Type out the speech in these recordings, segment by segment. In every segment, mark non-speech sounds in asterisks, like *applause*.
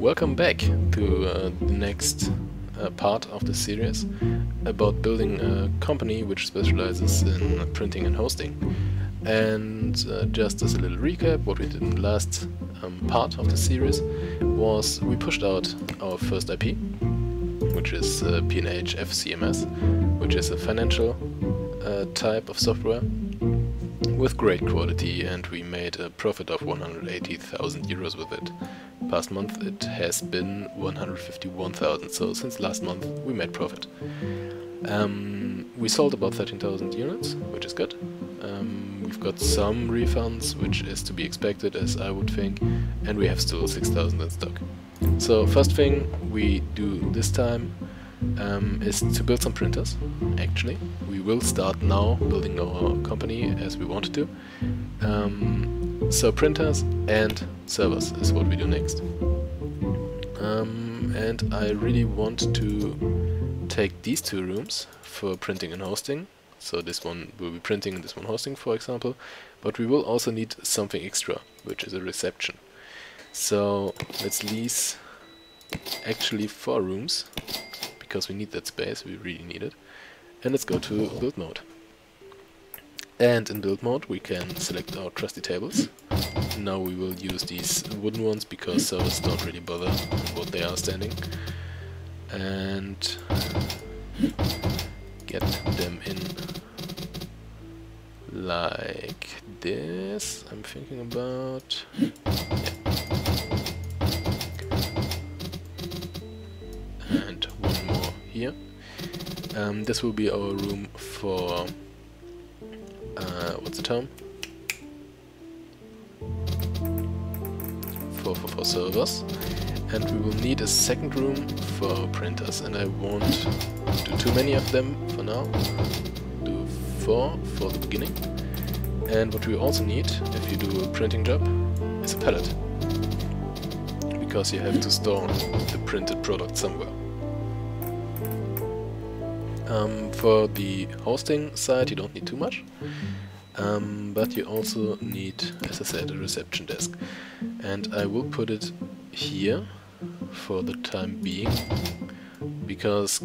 Welcome back to uh, the next uh, part of the series about building a company which specializes in printing and hosting. And uh, just as a little recap, what we did in the last um, part of the series was we pushed out our first IP, which is uh, P&H FCMS, which is a financial uh, type of software with great quality and we made a profit of 180,000 euros with it. Past month it has been 151,000, so since last month we made profit. Um, we sold about 13,000 units, which is good. Um, we've got some refunds, which is to be expected as I would think, and we have still 6,000 in stock. So first thing we do this time um, is to build some printers, actually. We will start now building our company as we wanted to. Um, so printers and servers is what we do next. Um, and I really want to take these two rooms for printing and hosting. So this one will be printing and this one hosting, for example. But we will also need something extra, which is a reception. So let's lease actually four rooms because we need that space, we really need it. And let's go to build mode. And in build mode we can select our trusty tables. Now we will use these wooden ones because servers don't really bother what they are standing. And get them in like this. I'm thinking about... Yeah. here. Um, this will be our room for uh, what's the term? For, for, for servers. And we will need a second room for printers, and I won't do too many of them for now. Do four for the beginning. And what we also need, if you do a printing job, is a pallet. Because you have to store the printed product somewhere. Um, for the hosting side you don't need too much, um, but you also need, as I said, a reception desk. And I will put it here for the time being, because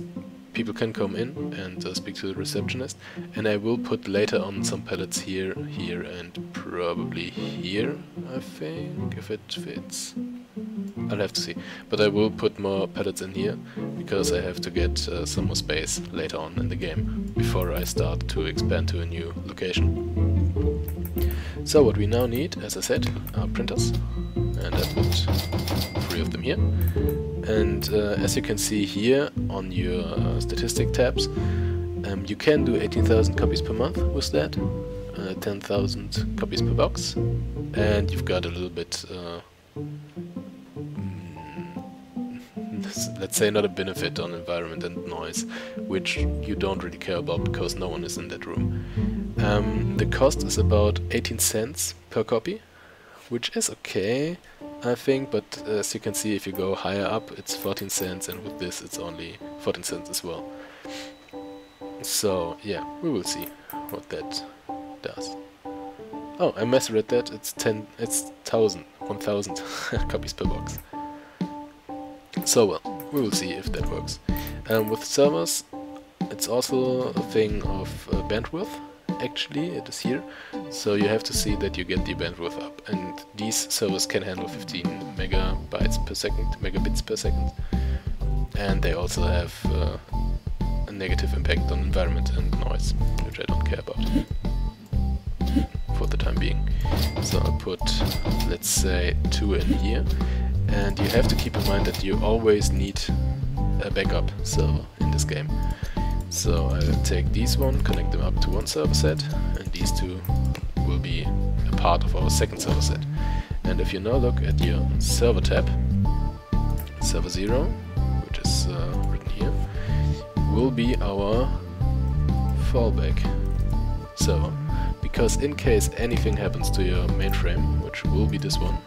people can come in and uh, speak to the receptionist, and I will put later on some pallets here, here, and probably here, I think, if it fits. I'll have to see. But I will put more pallets in here, because I have to get uh, some more space later on in the game, before I start to expand to a new location. So what we now need, as I said, are printers, and I put three of them here. And uh, as you can see here on your uh, statistic tabs, um, you can do 18,000 copies per month with that, uh, 10,000 copies per box, and you've got a little bit uh, let's say another benefit on environment and noise, which you don't really care about because no one is in that room. Um, the cost is about 18 cents per copy, which is okay, I think, but as you can see if you go higher up it's 14 cents and with this it's only 14 cents as well. So yeah, we will see what that does. Oh, I misread that, it's 10, it's 1000, 1000 *laughs* copies per box. So well, we will see if that works. Um, with servers, it's also a thing of uh, bandwidth. Actually, it is here. So you have to see that you get the bandwidth up. And these servers can handle 15 megabytes per second, megabits per second. And they also have uh, a negative impact on environment and noise, which I don't care about for the time being. So I'll put, let's say, two in here and you have to keep in mind that you always need a backup server in this game. So I'll take these one, connect them up to one server set, and these two will be a part of our second server set. And if you now look at your server tab, server 0, which is uh, written here, will be our fallback server. Because in case anything happens to your mainframe, which will be this one,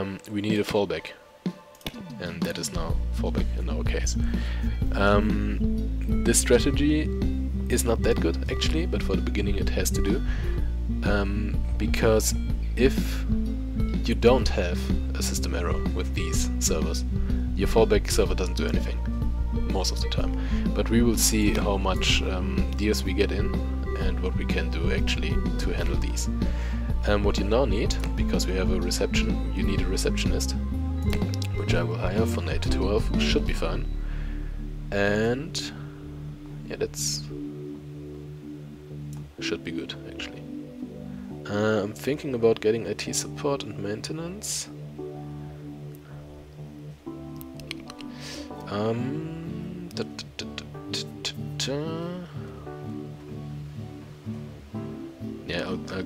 um, we need a fallback. And that is now fallback in our case. Um, this strategy is not that good actually, but for the beginning it has to do. Um, because if you don't have a system error with these servers, your fallback server doesn't do anything most of the time. But we will see how much um, deals we get in and what we can do actually to handle these. Um, what you now need, because we have a reception, you need a receptionist, which I will hire from 8 to 12, should be fine. And yeah, that's should be good actually. Uh, I'm thinking about getting IT support and maintenance. Um,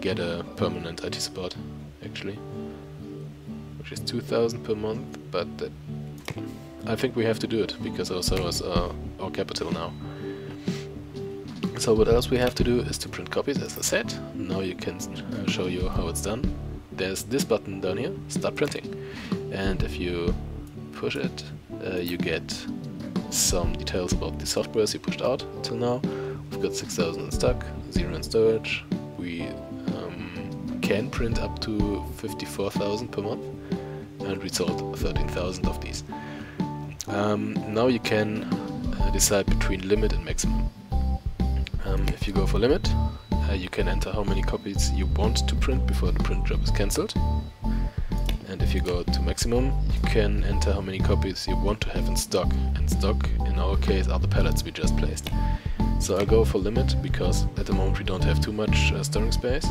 get a permanent IT support actually, which is 2,000 per month, but that, I think we have to do it because our servers are our capital now. So what else we have to do is to print copies as I said. Now you can uh, show you how it's done. There's this button down here, start printing. And if you push it, uh, you get some details about the softwares you pushed out till now. We've got 6000 in stock, 0 in storage. We can print up to 54,000 per month and we sold 13,000 of these. Um, now you can uh, decide between limit and maximum. Um, if you go for limit, uh, you can enter how many copies you want to print before the print job is cancelled. And if you go to maximum, you can enter how many copies you want to have in stock. And stock, in our case, are the pallets we just placed. So I'll go for limit, because at the moment we don't have too much uh, storing space.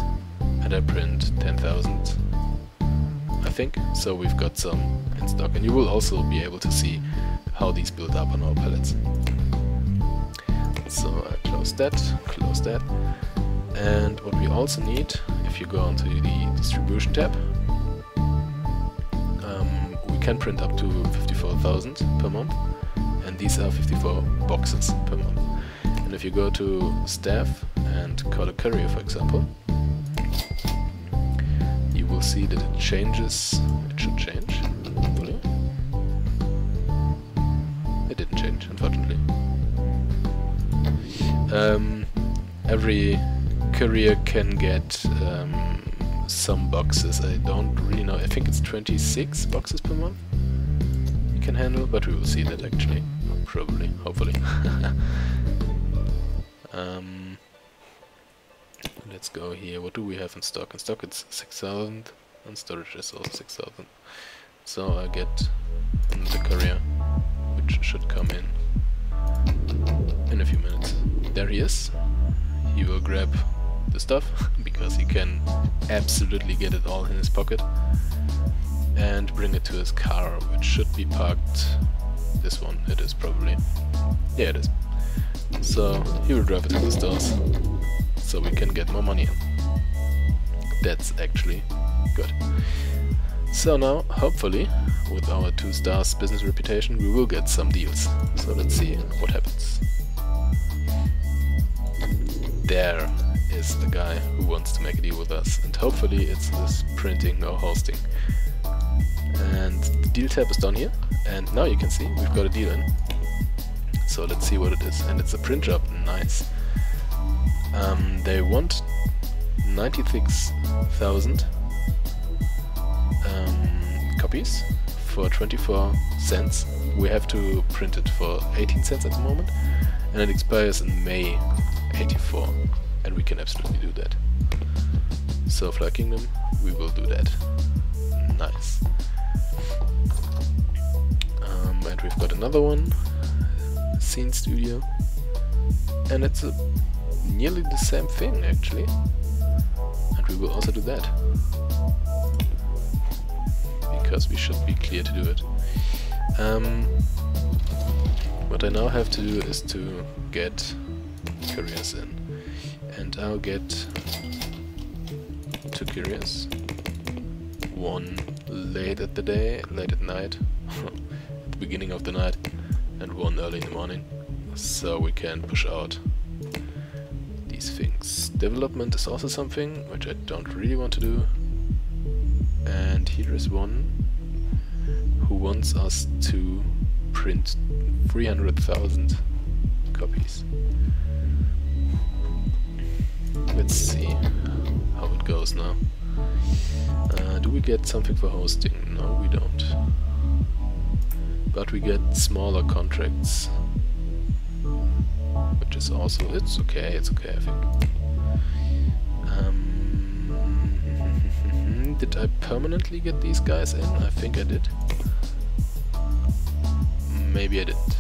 And I print 10,000, I think. So we've got some in stock. And you will also be able to see how these build up on our pallets. So I close that, close that. And what we also need, if you go onto the distribution tab, um, we can print up to 54,000 per month, and these are 54 boxes per month. And if you go to staff and call a courier, for example, see that it changes, it should change, hopefully. It didn't change, unfortunately. Um, every courier can get um, some boxes. I don't really know. I think it's 26 boxes per month you can handle, but we will see that actually. Probably, hopefully. *laughs* um, let's go here. What do we have in stock? In stock it's 6000 and storage is also 6000. So I get the courier, which should come in in a few minutes. There he is. He will grab the stuff, *laughs* because he can absolutely get it all in his pocket, and bring it to his car, which should be parked... This one, it is probably. Yeah, it is. So, he will drive it to the stores, so we can get more money. That's actually good. So now, hopefully, with our two stars business reputation, we will get some deals. So let's see what happens. There is the guy who wants to make a deal with us, and hopefully it's this printing or hosting. And the deal tab is down here, and now you can see we've got a deal in. So let's see what it is, and it's a print job, nice. Um, they want 96,000 um, copies for 24 cents. We have to print it for 18 cents at the moment, and it expires in May 84, and we can absolutely do that. So Fly Kingdom, we will do that. Nice. Um, and we've got another one, Scene Studio, and it's a, nearly the same thing actually, and we will also do that because we should be clear to do it. Um, what I now have to do is to get couriers in. And I'll get two couriers. One late at the day, late at night, *laughs* at the beginning of the night, and one early in the morning. So we can push out Development is also something which I don't really want to do. And here is one who wants us to print 300,000 copies. Let's see how it goes now. Uh, do we get something for hosting? No, we don't. But we get smaller contracts. Which is also... it's okay, it's okay, I think. Did I permanently get these guys in? I think I did. Maybe I didn't.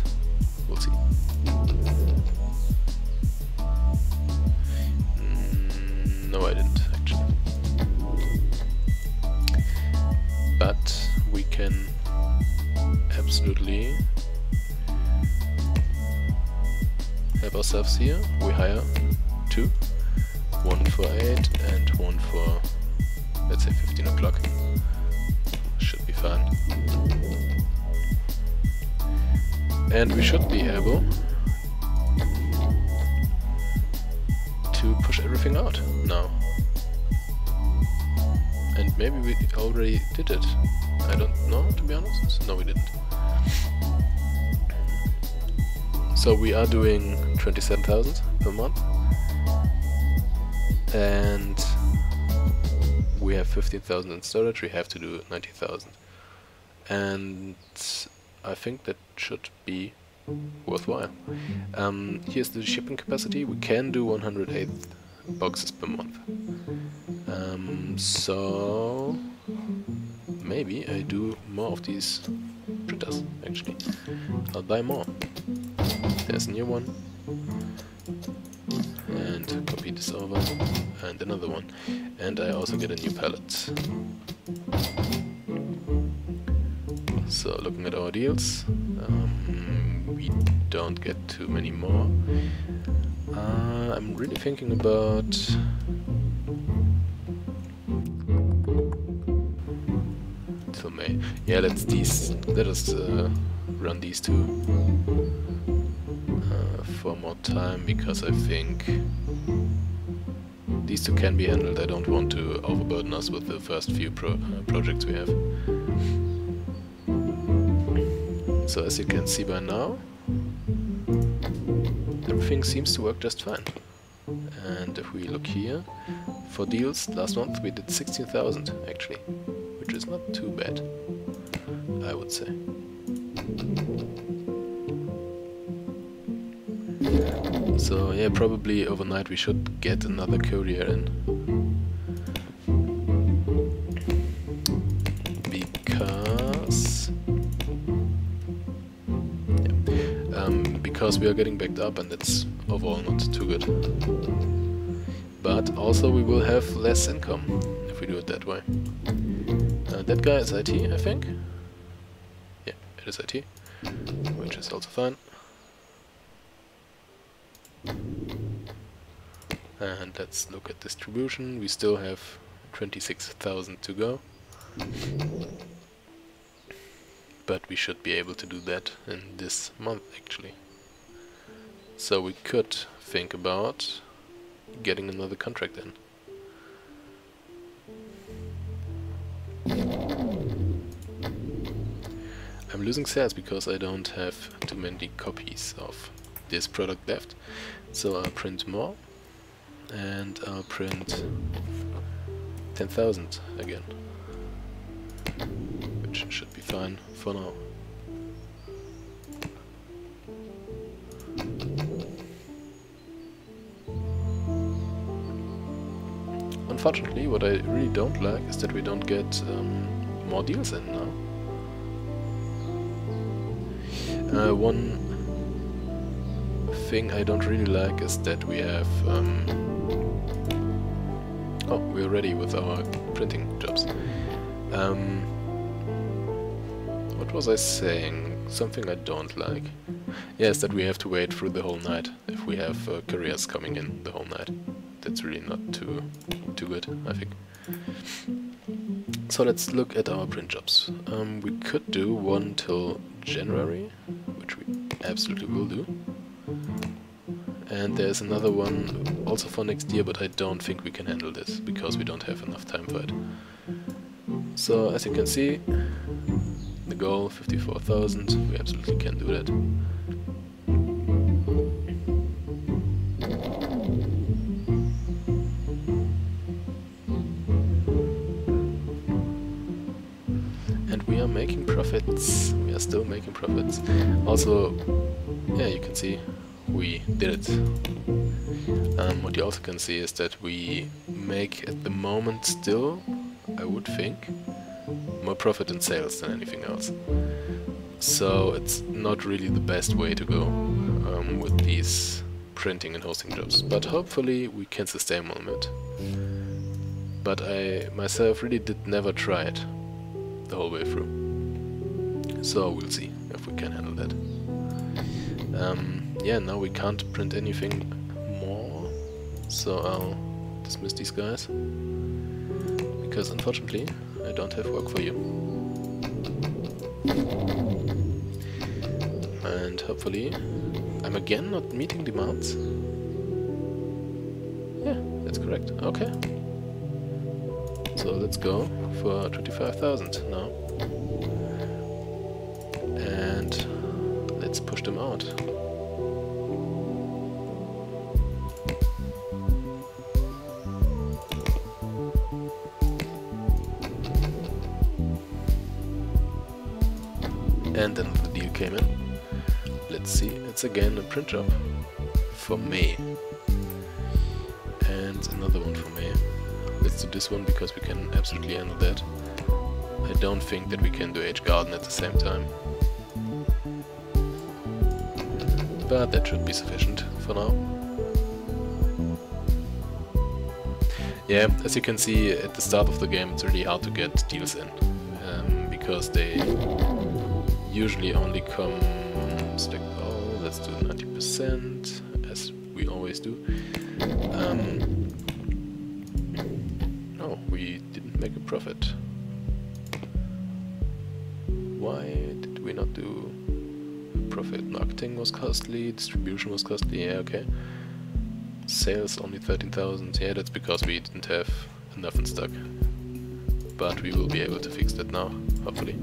27,000 per month. And we have 15,000 in storage, we have to do 90,000. And I think that should be worthwhile. Um, here's the shipping capacity. We can do 108 boxes per month. Um, so maybe I do more of these printers actually. I'll buy more. There's a new one. And copy this over. And another one. And I also get a new pallet. So looking at our deals, um, we don't get too many more. Uh, I'm really thinking about till May. Yeah, let's these. Let us uh, run these two for more time because I think these two can be handled. I don't want to overburden us with the first few pro uh, projects we have. So as you can see by now, everything seems to work just fine. And if we look here, for deals, last month we did 16,000 actually, which is not too bad, I would say. So yeah, probably overnight we should get another courier in. Because... Yeah. Um, because we are getting backed up and it's overall not too good. But also we will have less income if we do it that way. Uh, that guy is IT, I think. Yeah, it is IT, which is also fine. And let's look at distribution. We still have 26,000 to go. But we should be able to do that in this month actually. So we could think about getting another contract in. I'm losing sales because I don't have too many copies of this product left. So I'll print more and I'll print 10,000 again. Which should be fine for now. Unfortunately, what I really don't like is that we don't get um, more deals in now. Uh, one thing I don't really like is that we have... Um oh, we're ready with our printing jobs. Um, what was I saying? Something I don't like. Yes, that we have to wait through the whole night if we have uh, couriers coming in the whole night. That's really not too too good, I think. So let's look at our print jobs. Um, we could do one till January, which we absolutely will do. And there's another one also for next year, but I don't think we can handle this, because we don't have enough time for it. So, as you can see, the goal, 54,000, we absolutely can do that. And we are making profits. We are still making profits. Also, yeah, you can see we did it. Um, what you also can see is that we make at the moment still, I would think, more profit in sales than anything else. So it's not really the best way to go um, with these printing and hosting jobs, but hopefully we can sustain on it. But I myself really did never try it the whole way through. So we'll see if we can handle that. Um, yeah, now we can't print anything more, so I'll dismiss these guys. Because unfortunately, I don't have work for you. And hopefully, I'm again not meeting demands. Yeah, that's correct. Okay. So let's go for 25,000 now. It's again a print job for me. And another one for me. Let's do this one because we can absolutely handle that. I don't think that we can do H Garden at the same time. But that should be sufficient for now. Yeah, as you can see at the start of the game it's really hard to get deals in. Um, because they usually only come select all, let's do 90% as we always do. Um, oh, we didn't make a profit. Why did we not do profit? Marketing was costly, distribution was costly, yeah, okay. Sales only 13,000, yeah, that's because we didn't have enough in stock. But we will be able to fix that now, hopefully.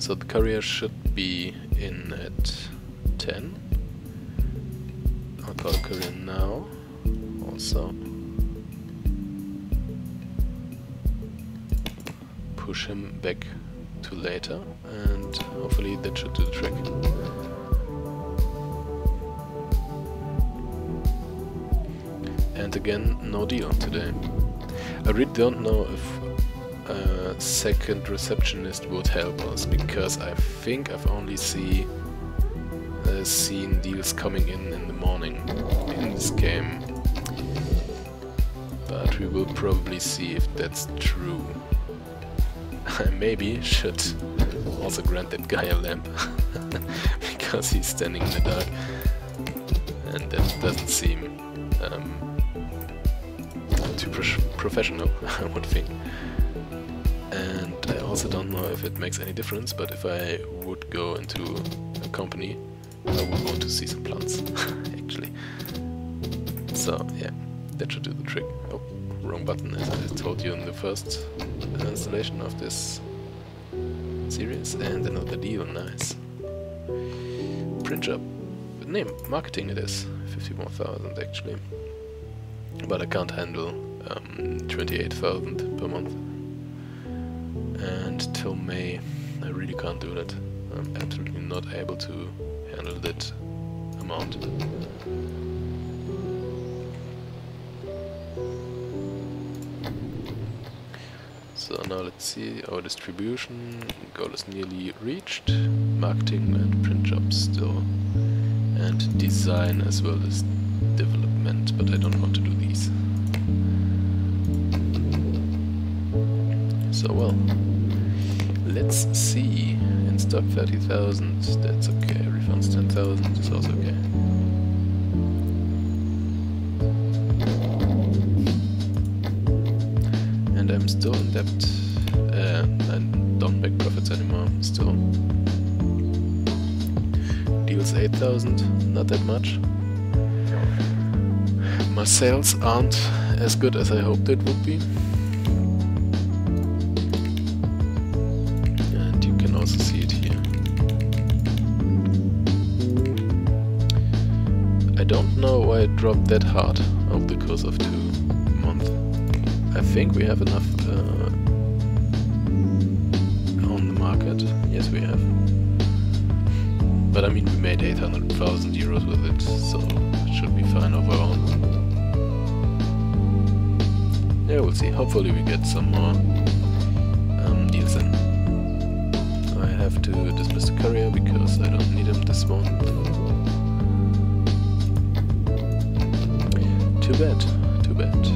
So the courier should be in at 10. I'll call the courier now, also. Push him back to later, and hopefully that should do the trick. And again, no deal today. I really don't know if second receptionist would help us, because I think I've only see, uh, seen deals coming in in the morning in this game. But we will probably see if that's true. I *laughs* maybe should also grant that guy a lamp, *laughs* because he's standing in the dark, and that doesn't seem um, too pro professional, *laughs* I would think. Also don't know if it makes any difference, but if I would go into a company, I would want to see some plants, *laughs* actually. So, yeah, that should do the trick. Oh, wrong button, as I told you in the first installation of this series. And another deal, nice. Print job. Name, marketing it is. 51,000 actually. But I can't handle um, 28,000 per month. And till May, I really can't do that. I'm absolutely not able to handle that amount. So now let's see our distribution. Goal is nearly reached. Marketing and print jobs still. And design as well as development, but I don't want to do So well, let's see. In stock 30,000, that's okay. Refunds 10,000 It's also okay. And I'm still in debt. Uh, I don't make profits anymore, still. Deals 8,000, not that much. My sales aren't as good as I hoped it would be. Dropped that hard over the course of two months. I think we have enough uh, on the market? Yes, we have. But I mean, we made 800,000 euros with it, so it should be fine overall. Yeah, we'll see. Hopefully we get some more um, deals in. I have to dismiss the courier because I don't need him this month. Bad, too bad.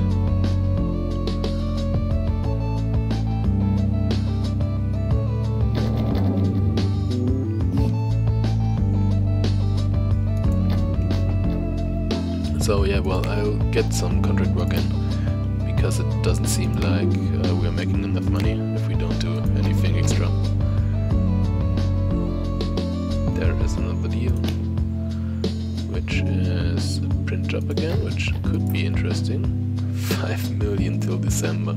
So yeah, well, I'll get some contract work in, because it doesn't seem like uh, we're making enough money if we don't do anything extra. There is another deal, which is print job again, which could be interesting. *laughs* 5 million till December.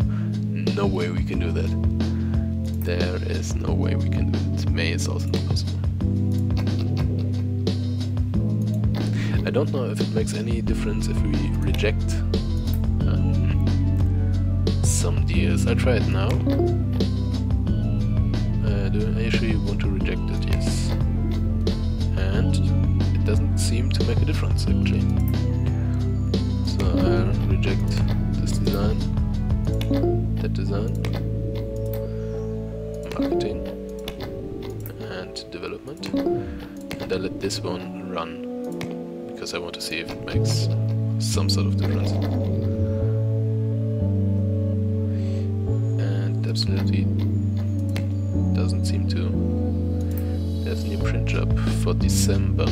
No way we can do that. There is no way we can do it. May is also not possible. I don't know if it makes any difference if we reject um, some deals. I try it now. Seem to make a difference actually. So I'll reject this design, that design, marketing, and development. And I let this one run because I want to see if it makes some sort of difference. And absolutely doesn't seem to. There's a new print job for December.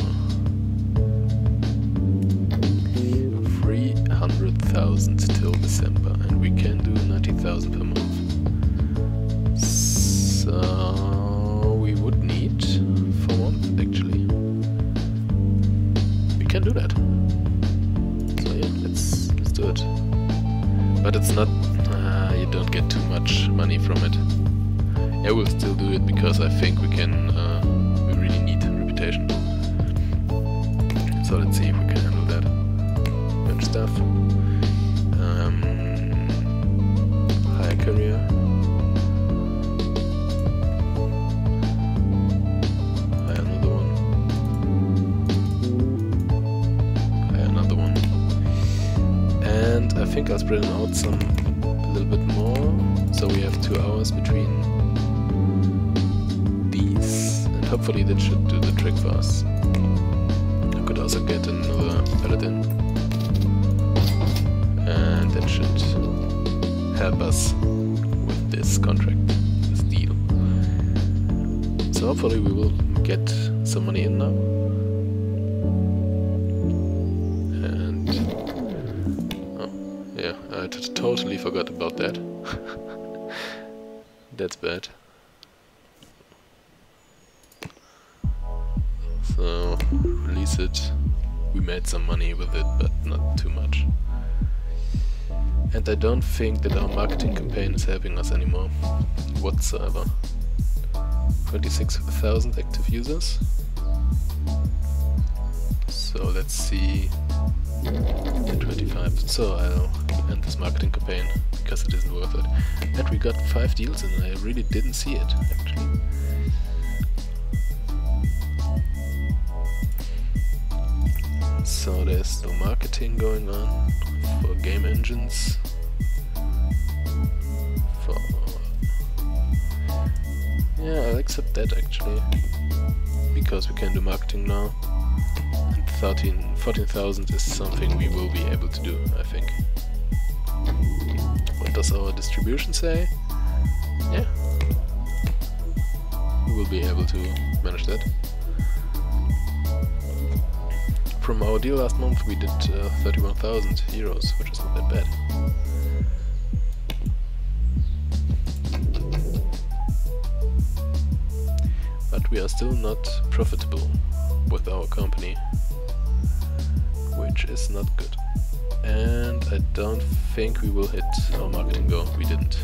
So let's see That's bad. So, release it. We made some money with it, but not too much. And I don't think that our marketing campaign is helping us anymore, whatsoever. 26,000 active users. So let's see 25. So I'll end this marketing campaign because it isn't worth it. And we got 5 deals and I really didn't see it actually. So there's still marketing going on for game engines. For Yeah, I'll accept that actually. Because we can do marketing now. 13, 14,000 is something we will be able to do, I think. What does our distribution say? Yeah. We will be able to manage that. From our deal last month we did uh, 31,000 euros, which is not that bad. But we are still not profitable with our company which is not good. And I don't think we will hit our marketing goal. We didn't.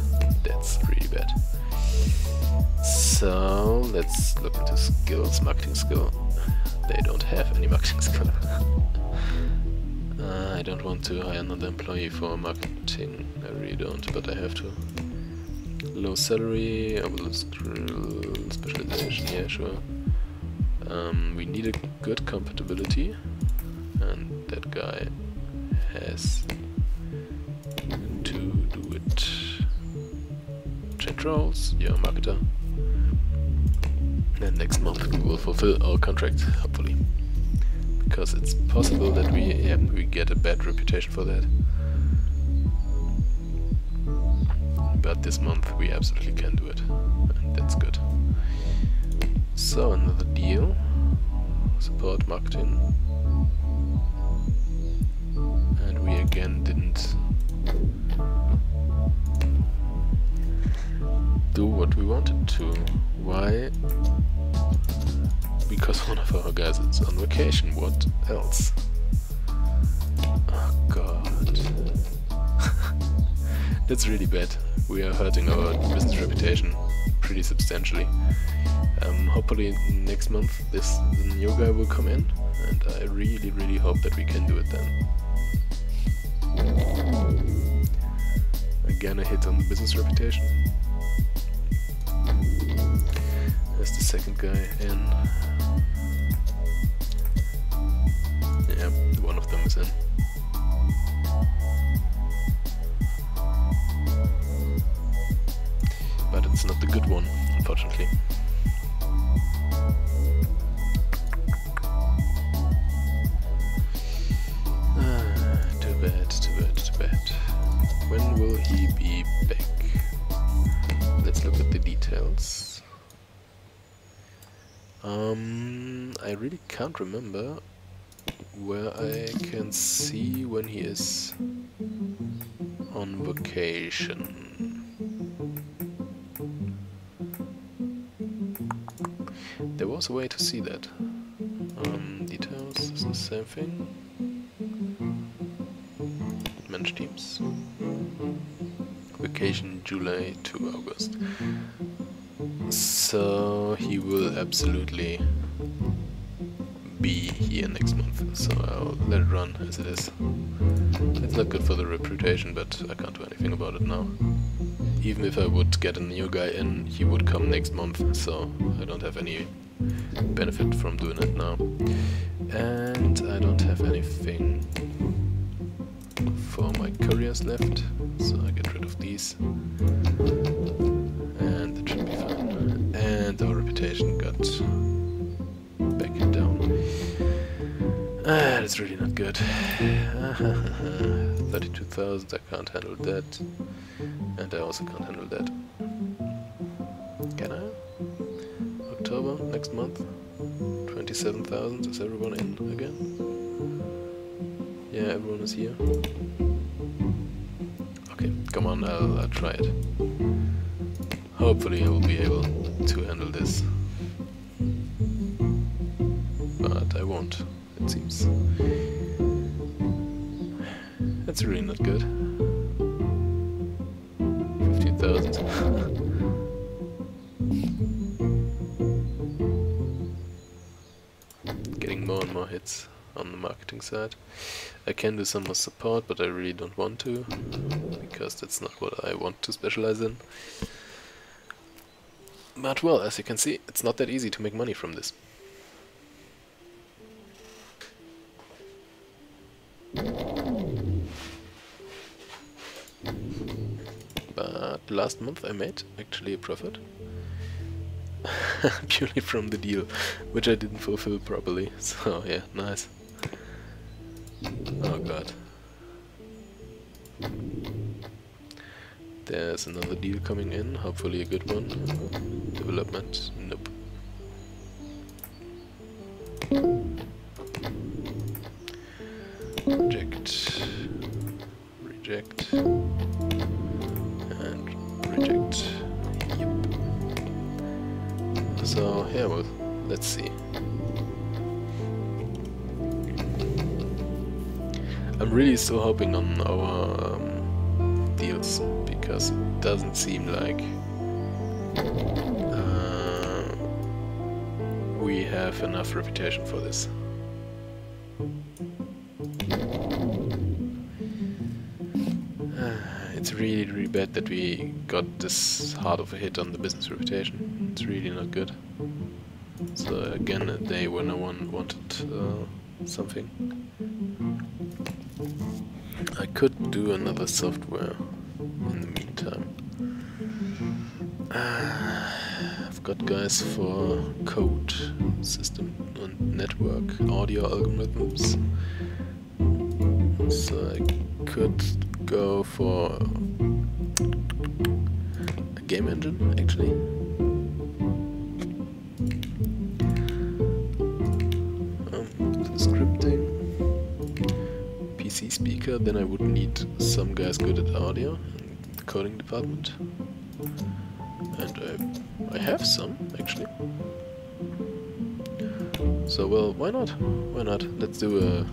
That's really bad. So let's look into skills, marketing skill. They don't have any marketing *laughs* skill. uh, I don't want to hire another employee for marketing. I really don't, but I have to. Low salary, specialization, yeah, sure. Um, we need a good compatibility, and that guy has to do it. Change roles, yeah, marketer. And next month we will fulfill our contract, hopefully. Because it's possible that we, yeah, we get a bad reputation for that. But this month we absolutely can do it, and that's good. So, another deal. Support marketing. Again didn't do what we wanted to. Why? Because one of our guys is on vacation. What else? Oh god. *laughs* That's really bad. We are hurting our business reputation pretty substantially. Um, hopefully next month this new guy will come in and I really really hope that we can do it then. Again a hit on the business reputation. That's the second guy in. Yeah, one of them is in. But it's not the good one, unfortunately. He be back? Let's look at the details. Um, I really can't remember where I can see when he is on vacation. There was a way to see that. Um, details is the same thing. Manage teams. Vacation July to August. So he will absolutely be here next month. So I'll let it run as it is. It's not good for the reputation, but I can't do anything about it now. Even if I would get a new guy in, he would come next month, so I don't have any benefit from doing it now. And I don't have anything for my couriers left, so I of these. And that should be fine. And our reputation got back down. Ah, that's really not good. *laughs* 32,000, I can't handle that. And I also can't handle that. Can I? October, next month? 27,000, is everyone in again? Yeah, everyone is here. Come on, I'll, I'll try it. Hopefully I will be able to handle this. But I won't, it seems. That's really not good. 15,000. *laughs* Getting more and more hits on the marketing side. I can do some more support, but I really don't want to, because that's not what I want to specialize in. But well, as you can see, it's not that easy to make money from this. But last month I made actually a profit. *laughs* Purely from the deal, which I didn't fulfill properly. So yeah, nice. Oh god. There's another deal coming in, hopefully a good one. Development, nope. Reject. Reject. And reject. Yep. So, yeah, well, let's see. I'm really still hoping on our um, deals it doesn't seem like uh, we have enough reputation for this. it's really, really bad that we got this hard of a hit on the business reputation. It's really not good. So again, a day when no one wanted uh, something. I could do another software I've got guys for code, system and network, audio algorithms. So I could go for a game engine actually. Um, scripting, PC speaker, then I would need some guys good at audio coding department. And I, I have some, actually. So, well, why not? Why not? Let's do a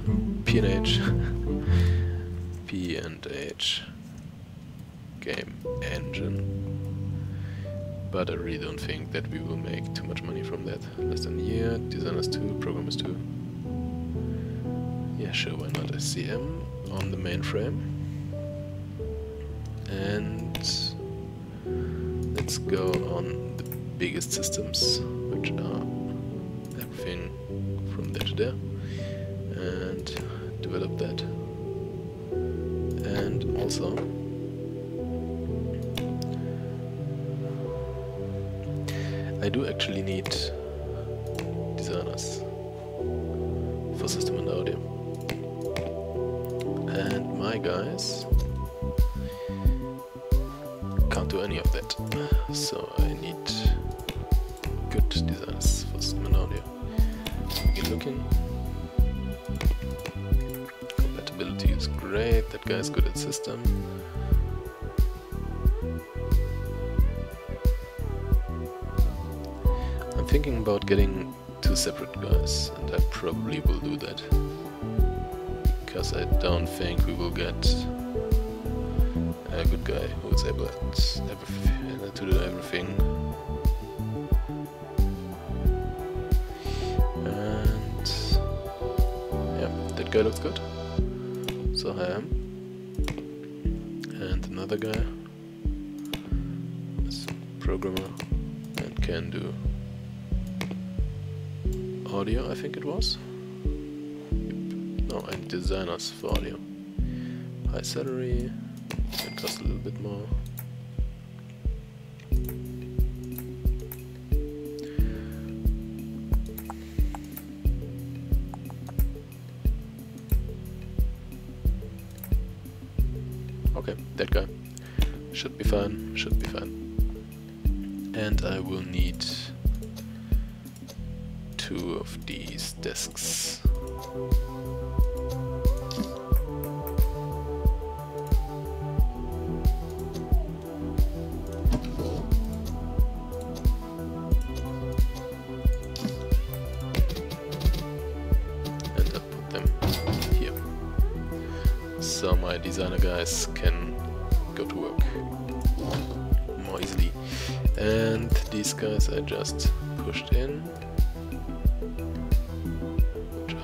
P&H. *laughs* P&H game engine. But I really don't think that we will make too much money from that. Less than a year, designers 2, programmers 2. Yeah, sure, why not? SCM on the mainframe. Let's go on the biggest systems, which are everything from there to there, and develop that. And also I do actually need can't do any of that. So I need good designs for System Audio. Begin looking. Compatibility is great, that guy's good at system. I'm thinking about getting two separate guys, and I probably will do that because I don't think we will get a good guy who is able to do everything. And yeah, that guy looks good. So I am. And another guy is programmer and can do audio, I think it was. No, I'm designers for audio. High salary, costs a little bit more.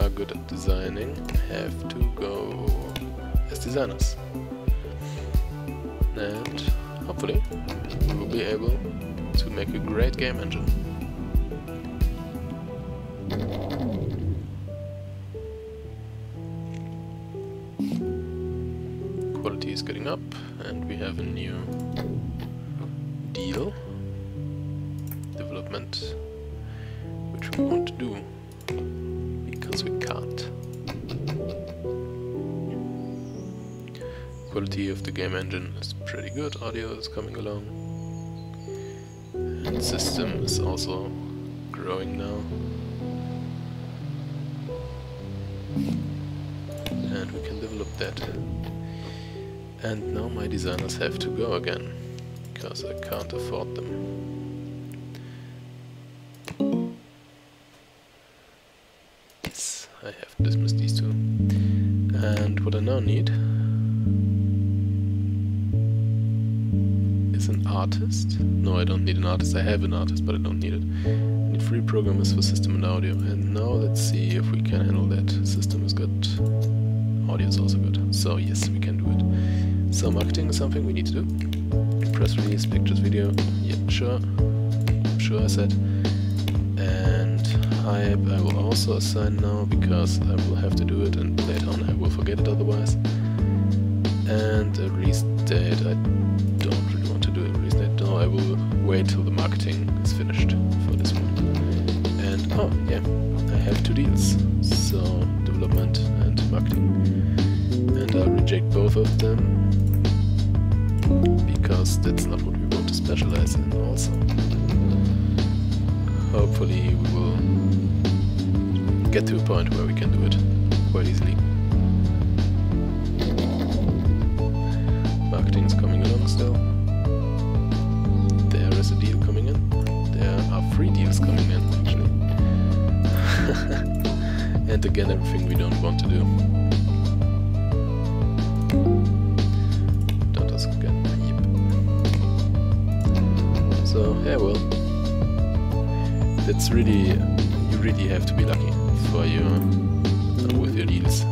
Are good at designing, have to go as designers. And hopefully we will be able to make a great game engine. quality is getting up and we have a new the game engine is pretty good, audio is coming along and system is also growing now. And we can develop that. And now my designers have to go again, because I can't afford them. I have an artist, but I don't need it. I need three programmers for system and audio. And now let's see if we can handle that. System is good. Audio is also good. So yes, we can do it. So marketing is something we need to do. Press release, pictures, video. Yeah, sure. Sure, I said. And hype I will also assign now because I will have to do it and later on I will forget it otherwise. And release that's not what we want to specialize in also. Hopefully we will get to a point where we can do it quite easily. Marketing is coming along still. There is a deal coming in. There are three deals coming in actually. *laughs* and again everything we don't want to do. So yeah well that's really you really have to be lucky for your uh, with your deals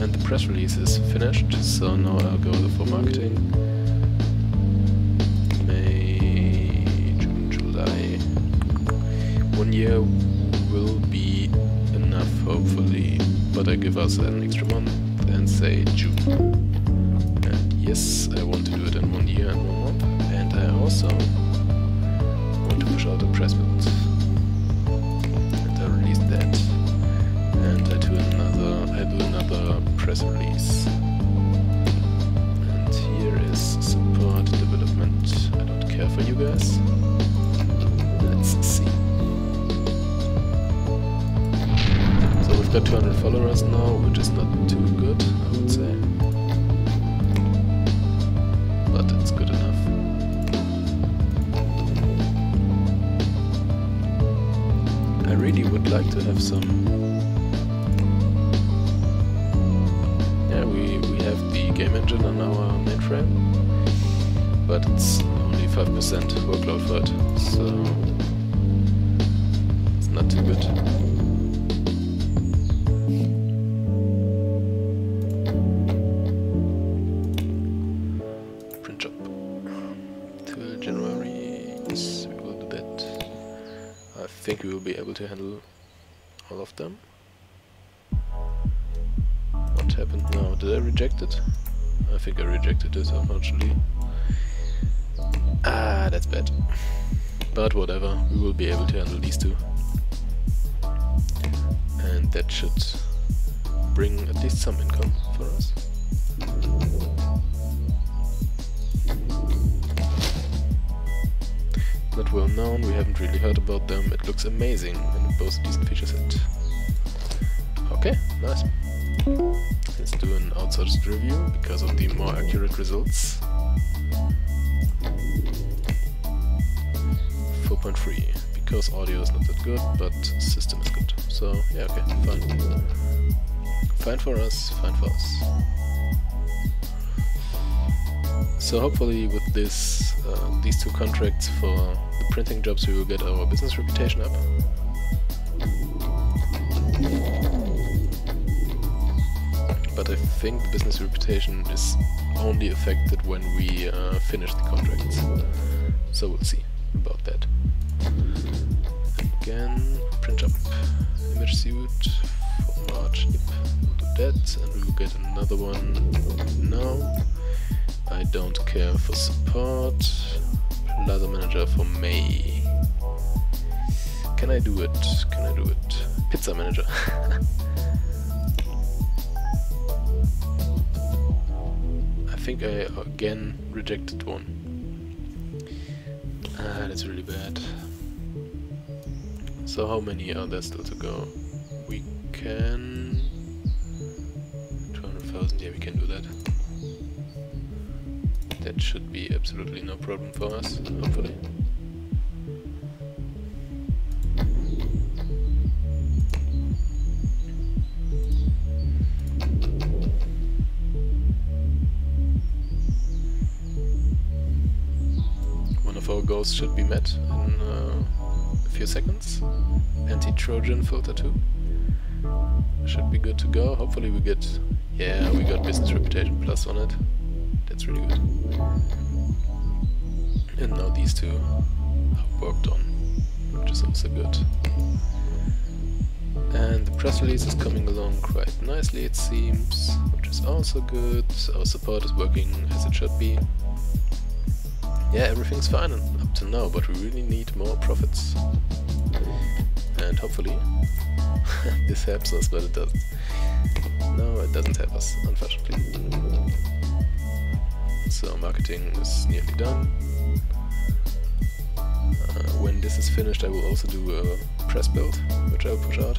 And the press release is finished, so now I'll go for marketing. May, June, July. One year will be enough, hopefully. But I give us an extra month and say June. And yes, I want to do it in one year and one month. And I also want to push out a press build. Do another I do another press release. And here is support development. I don't care for you guys. Let's see. So we've got 200 followers now, which is not too good, I would say. But it's good enough. I really would like to have some... 100% workload for it, so it's not too good. Print job till January. We will do that. I think we will be able to handle all of them. What happened now? Did I reject it? I think I rejected it unfortunately. That's bad. But whatever, we will be able to handle these two. And that should bring at least some income for us. Not well known, we haven't really heard about them. It looks amazing boasts a decent feature set. Okay, nice. Let's do an outsourced review because of the more accurate results. 4.3 because audio is not that good, but system is good. So yeah, okay, fine. Fine for us, fine for us. So hopefully with this, uh, these two contracts for the printing jobs we will get our business reputation up. But but I think the business reputation is only affected when we uh, finish the contracts. So we'll see about that. Suit for March. Yep, we'll do that, and we will get another one now. I don't care for support. Plaza manager for May. Can I do it? Can I do it? Pizza manager. *laughs* I think I again rejected one. Ah, that's really bad. So how many are there still to go? Can... 200,000, yeah we can do that. That should be absolutely no problem for us, hopefully. One of our goals should be met in uh, a few seconds. Anti-Trojan filter 2. Should be good to go. Hopefully we get... Yeah, we got business reputation plus on it. That's really good. And now these two are worked on, which is also good. And the press release is coming along quite nicely it seems, which is also good. Our support is working as it should be. Yeah, everything's fine up to now, but we really need more profits. And hopefully this helps us, but it doesn't. No, it doesn't help us, unfortunately. So marketing is nearly done. Uh, when this is finished I will also do a press build, which I will push out.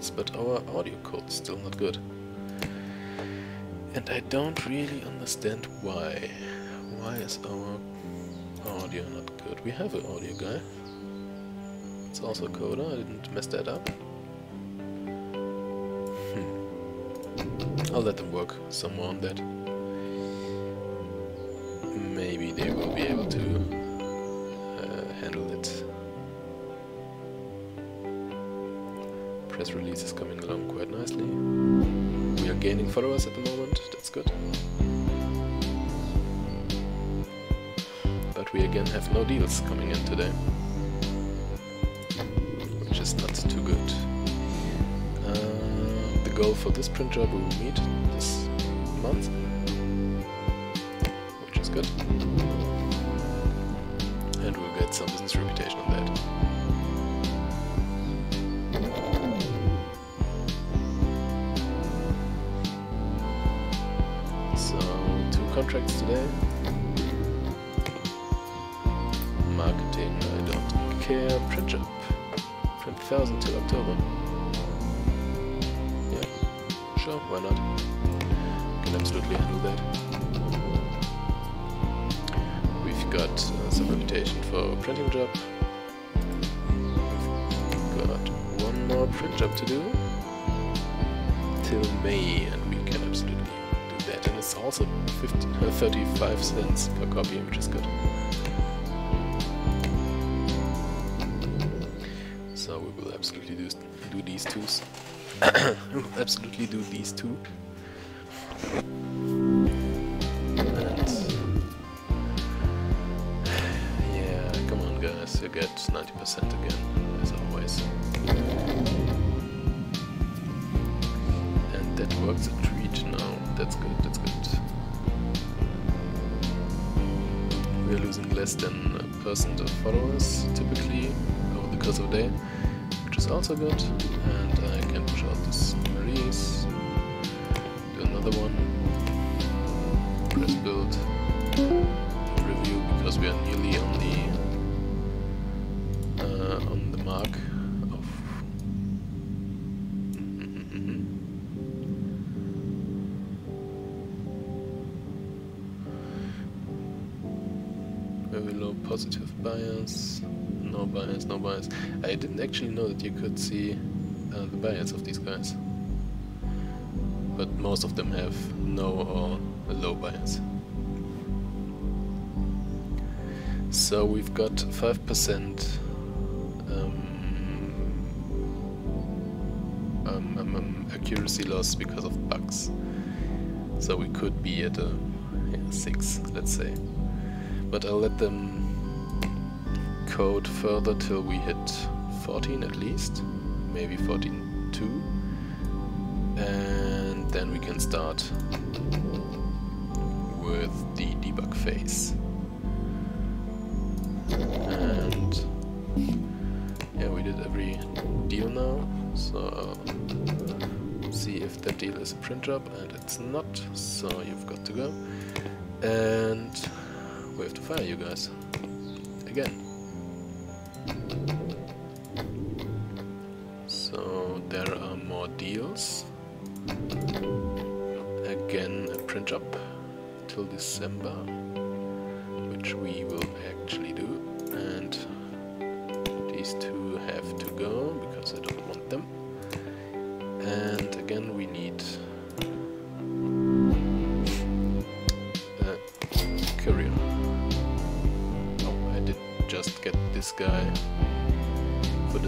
Results, but our audio code's still not good. And I don't really understand why. Why is our audio not good? We have an audio guy. It's also Coda, I didn't mess that up. Hmm. I'll let them work some more on that. Maybe they will be able to Press release is coming along quite nicely. We are gaining followers at the moment, that's good. But we again have no deals coming in today. Which is not too good. Uh, the goal for this print job we will meet this month. Which is good. And we'll get some business reputation on that. Contracts today. Marketing, I don't care. Print job. Print 1000 till October. Yeah, sure, why not? Can absolutely handle that. We've got uh, some reputation for printing job. We've got one more print job to do till May, and also 15, uh, 35 cents per copy, which is good. So we will absolutely do, do these *coughs* will absolutely do these two. Also good. And I can push out this release, do another one, press build, review, because we are nearly on the uh, on the mark of *laughs* very low positive bias, no bias, no bias. I didn't actually know that you could see uh, the bias of these guys, but most of them have no or low bias. So we've got 5% um, um, um, um, accuracy loss because of bugs. So we could be at a yeah, 6, let's say. But I'll let them code further till we hit 14 at least, maybe 14.2. And then we can start with the debug phase. And yeah, we did every deal now, so see if that deal is a print job, and it's not, so you've got to go. And we have to fire you guys.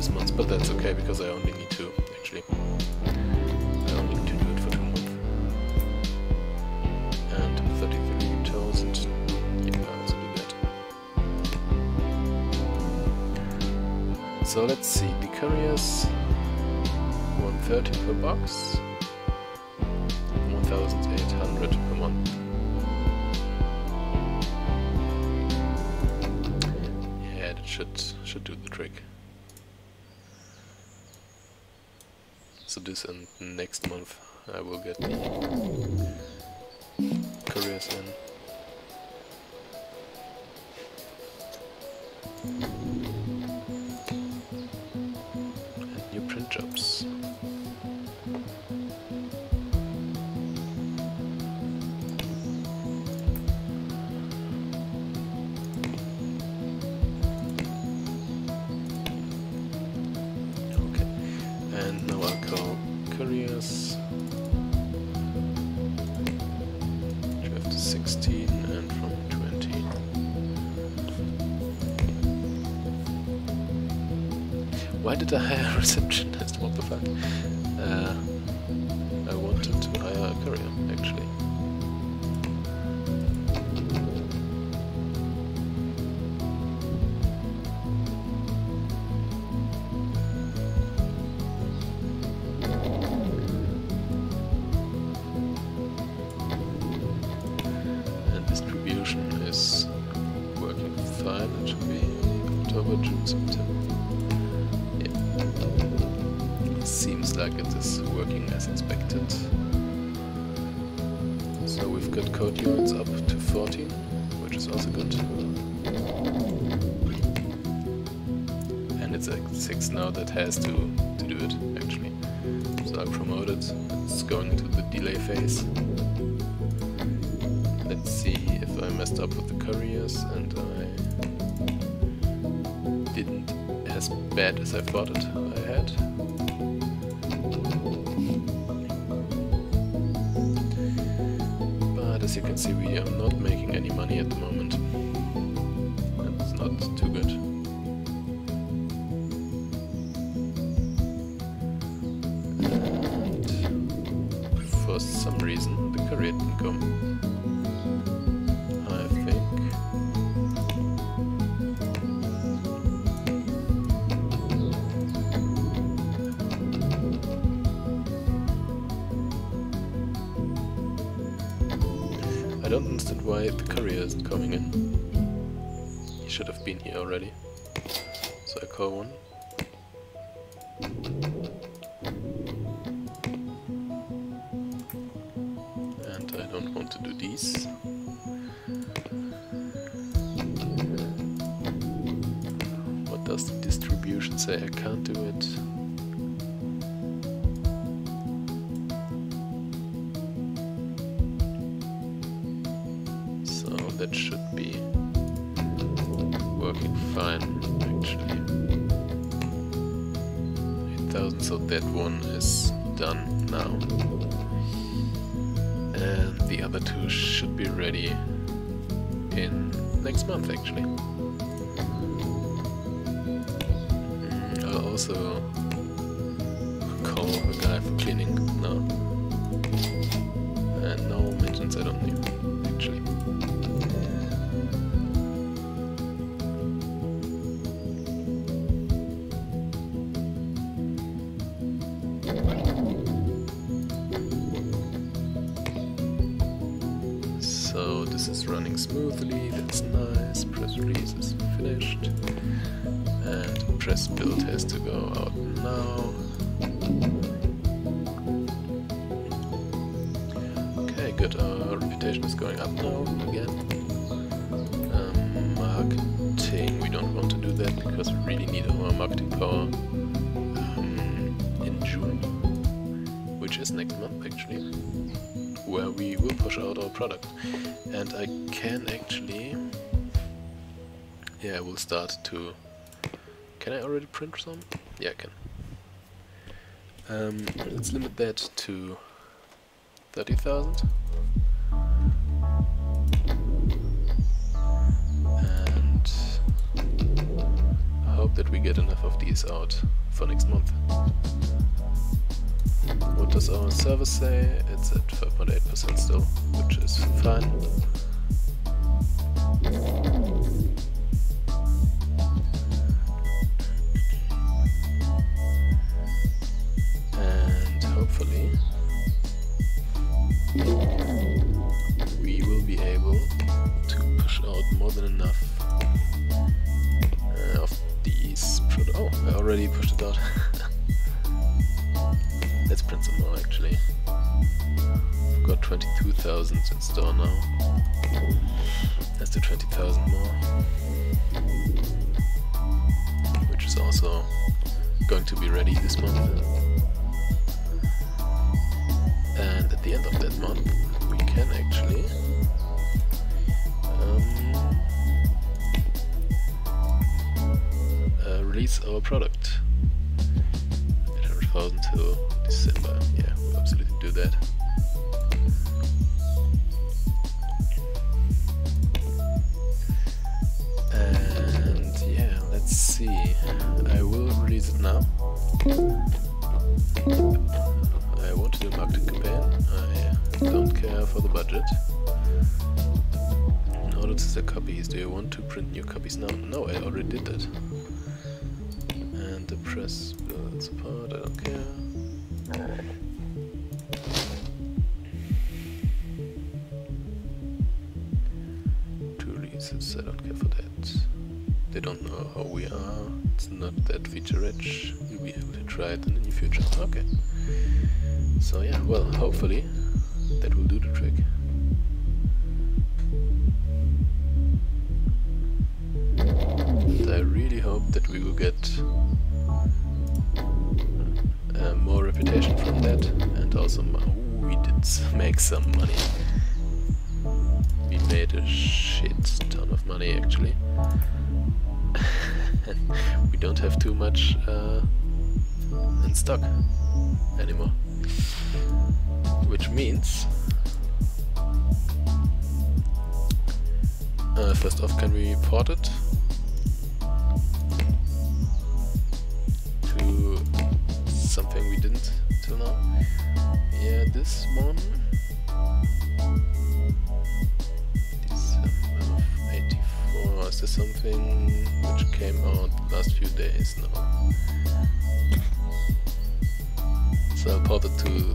This month, but that's okay because I only need to actually. I only need to do it for two months. And 33,000. Yeah, I also do that. So let's see, the couriers 130 per box, this and next month I will get couriers in. So we've got code units up to 14, which is also good. And it's a 6 now that has to, to do it, actually. So I promote it, it's going into the delay phase. Let's see if I messed up with the couriers and I didn't as bad as I thought it I had. As you can see we are not making any money at the moment. Also call a guy for cleaning now. And no uh, maintenance I don't need actually. So this is running smoothly, that's nice, press release is finished, and press reputation is going up now again. Um, marketing, we don't want to do that because we really need our marketing power um, in June, which is next month actually where we will push out our product. And I can actually... Yeah, I will start to... Can I already print some? Yeah, I can. Um, let's limit that to 30,000. Hope that we get enough of these out for next month. What does our server say? It's at 5.8% still, which is fine. And hopefully we will be able to push out more than enough already pushed it out. Let's *laughs* print some more actually. We've got 22,000 in store now. Let's do 20,000 more. Which is also going to be ready this month. And at the end of that month, we can actually release our product. 800,000 till December. Yeah, we'll absolutely do that. And yeah, let's see. I will release it now. I want to do a marketing campaign. I don't care for the budget. To sell copies, do you want to print new copies now? No, I already did that. Press will support, I don't care. Two releases, I don't care for that. They don't know how we are, it's not that feature rich. we'll be able to try it in the future. Okay. So yeah, well, hopefully that will do the trick. Don't have too much uh, in stock anymore. Which means uh, first off can we port it to something we didn't till now? Yeah, this one is something which came out last few days? No. So I'll to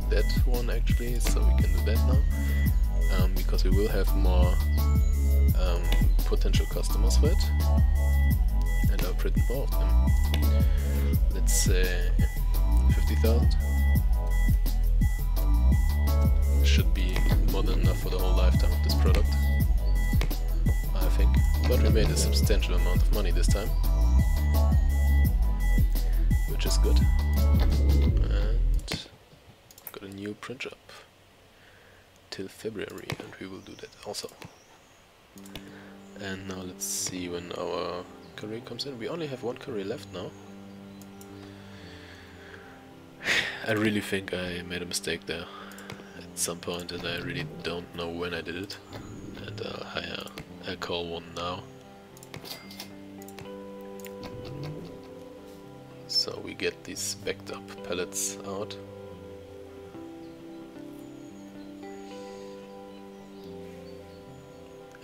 that one actually, so we can do that now. Um, because we will have more um, potential customers for it. And I'll print more of them. Let's say 50,000. Should be more than enough for the whole lifetime of this product. But we made a substantial amount of money this time. which is good. And got a new print job till February, and we will do that also. And now let's see when our courier comes in. We only have one courier left now. *sighs* I really think I made a mistake there at some point and I really don't know when I did it. And I'll hire, I'll call one now. So we get these backed up pellets out.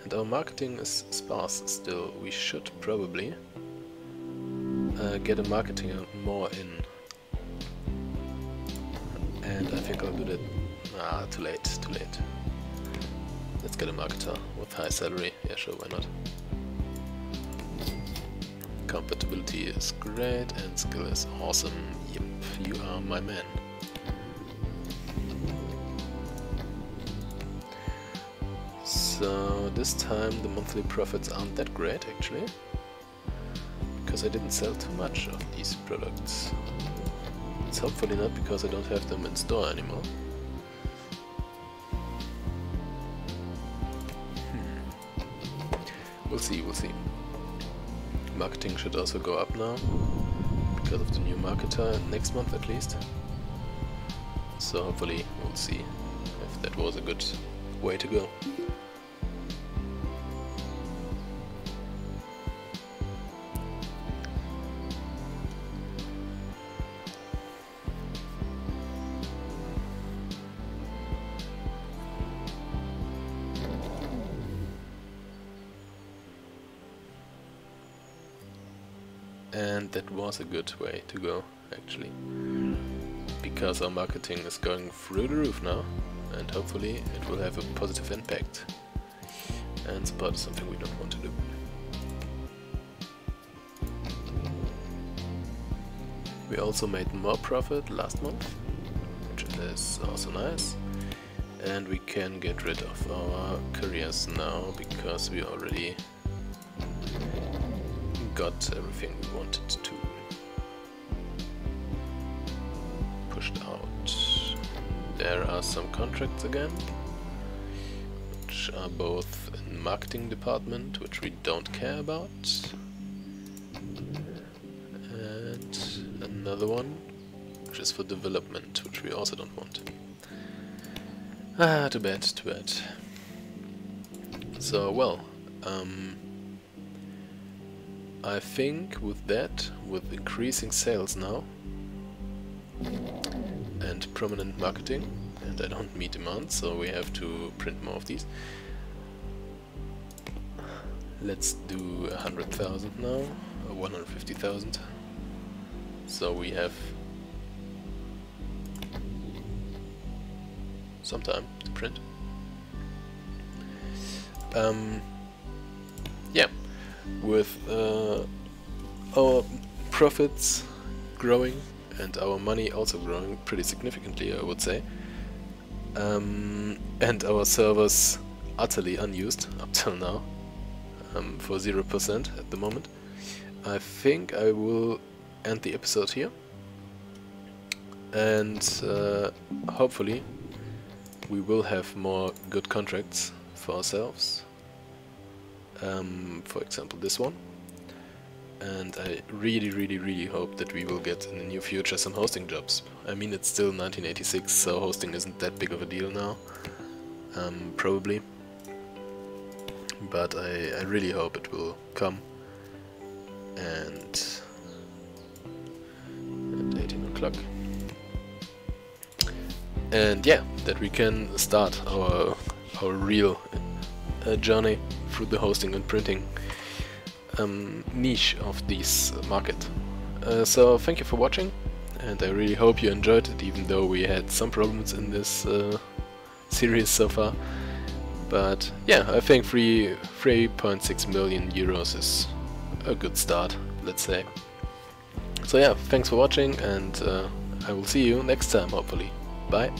And our marketing is sparse still. We should probably uh, get a marketing more in. And I think I'll do that. Ah, too late, too late. Let's get a marketer with high salary. Yeah, sure, why not? Compatibility is great and skill is awesome. Yep, you are my man. So this time the monthly profits aren't that great actually. Because I didn't sell too much of these products. It's hopefully not because I don't have them in store anymore. See, we'll see. Marketing should also go up now. Because of the new marketer next month at least. So hopefully we'll see if that was a good way to go. Was a good way to go actually because our marketing is going through the roof now and hopefully it will have a positive impact and support is something we don't want to do. We also made more profit last month which is also nice and we can get rid of our couriers now because we already got everything we wanted to. There are some contracts again, which are both in marketing department, which we don't care about. And another one, which is for development, which we also don't want. Ah, too bad, too bad. So, well, um, I think with that, with increasing sales now, and prominent marketing, and I don't meet demand, so we have to print more of these. Let's do a hundred thousand now, or one hundred fifty thousand. So we have some time to print. Um, yeah, with uh, our profits growing and our money also growing pretty significantly, I would say, um, and our servers utterly unused up till now um, for 0% at the moment, I think I will end the episode here. And uh, hopefully we will have more good contracts for ourselves. Um, for example this one. And I really, really, really hope that we will get in the near future some hosting jobs. I mean, it's still 1986, so hosting isn't that big of a deal now. Um, probably. But I, I really hope it will come. And at 18 o'clock. And yeah, that we can start our our real uh, journey through the hosting and printing um, niche of this market. Uh, so thank you for watching and I really hope you enjoyed it even though we had some problems in this uh, series so far. But yeah, I think 3.6 million euros is a good start, let's say. So yeah, thanks for watching and uh, I will see you next time hopefully. Bye.